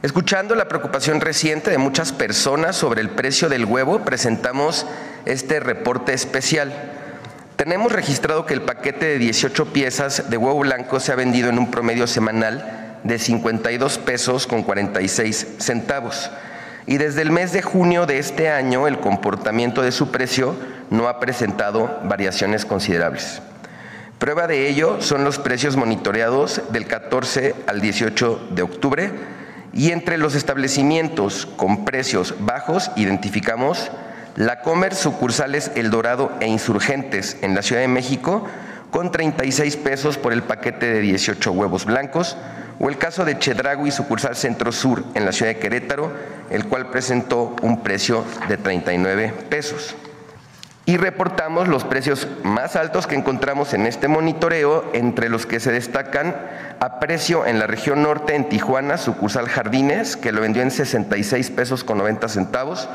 Escuchando la preocupación reciente de muchas personas sobre el precio del huevo, presentamos este reporte especial. Tenemos registrado que el paquete de 18 piezas de huevo blanco se ha vendido en un promedio semanal de 52 pesos con 46 centavos. Y desde el mes de junio de este año el comportamiento de su precio no ha presentado variaciones considerables. Prueba de ello son los precios monitoreados del 14 al 18 de octubre y entre los establecimientos con precios bajos identificamos la Comer sucursales El Dorado e Insurgentes en la Ciudad de México con 36 pesos por el paquete de 18 huevos blancos, o el caso de Chedragui sucursal Centro Sur en la ciudad de Querétaro, el cual presentó un precio de 39 pesos. Y reportamos los precios más altos que encontramos en este monitoreo, entre los que se destacan a precio en la región norte, en Tijuana, sucursal Jardines, que lo vendió en 66 pesos con 90 centavos,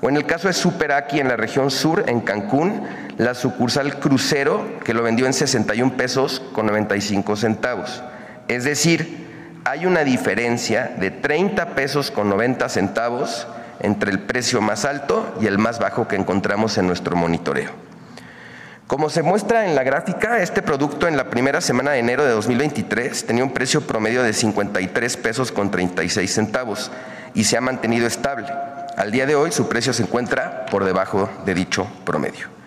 o en el caso de Superaki en la región sur, en Cancún, la sucursal Crucero, que lo vendió en 61 pesos con 95 centavos. Es decir, hay una diferencia de 30 pesos con 90 centavos entre el precio más alto y el más bajo que encontramos en nuestro monitoreo. Como se muestra en la gráfica, este producto en la primera semana de enero de 2023 tenía un precio promedio de 53 pesos con 36 centavos y se ha mantenido estable. Al día de hoy su precio se encuentra por debajo de dicho promedio.